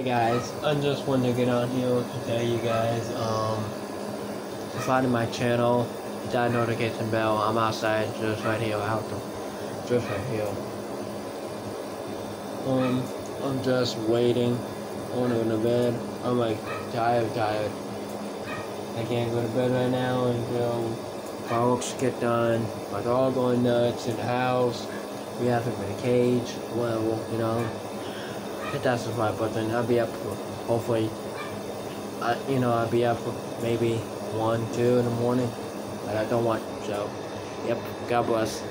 Hey guys, I just wanted to get on here to tell you guys, um, subscribe to my channel, hit that notification bell. I'm outside, just right here, out the, just right here. Um, I'm just waiting. I to bed. I'm like tired, tired. I can't go to bed right now until folks get done. My dog going nuts in the house. We have him in a cage. Well, you know hit that subscribe button. I'll be up hopefully, uh, you know, I'll be up maybe 1, 2 in the morning, but I don't want, so, yep, God bless.